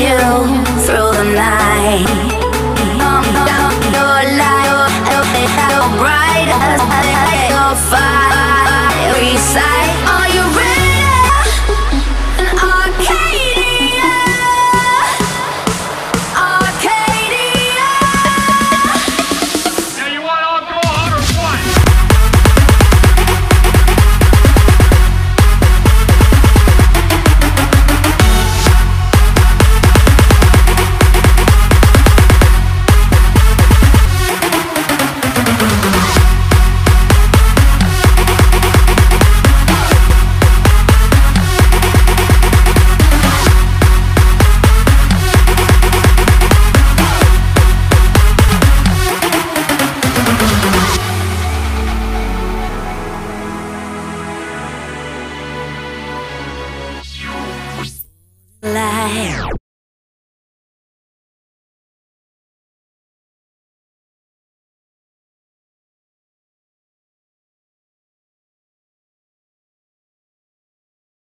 you through the night. Ahead.